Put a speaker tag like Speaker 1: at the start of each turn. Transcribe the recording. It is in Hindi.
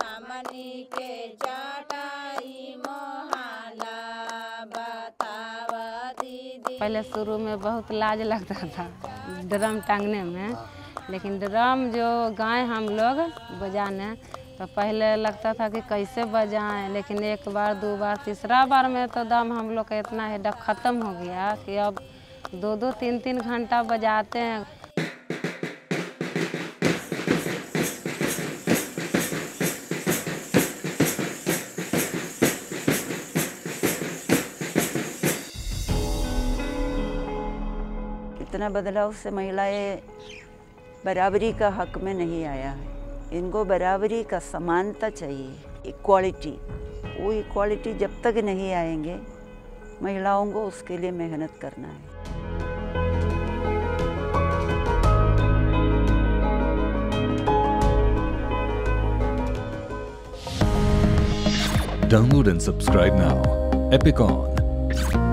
Speaker 1: हमनी के दीदी।
Speaker 2: पहले शुरू में बहुत लाज लगता था, ड्रम टांगने में, लेकिन ड्रम जो गाए हम लोग बजाने तो पहले लगता था कि कैसे बजाएँ, लेकिन एक बार, दो बार, तीसरा बार में तो दम हम लोग का इतना हेडक ख़त्म हो गया कि अब दो दो, तीन तीन घंटा बजाते हैं।
Speaker 3: इतना बदलाव से महिलाएँ बराबरी का हक में नहीं आया है इनको बराबरी का समानता चाहिए इक्वालिटी वो इक्वालिटी जब तक नहीं आएँगे, महिलाओं को उसके लिए मेहनत करना है
Speaker 4: Download and subscribe now. Epicon.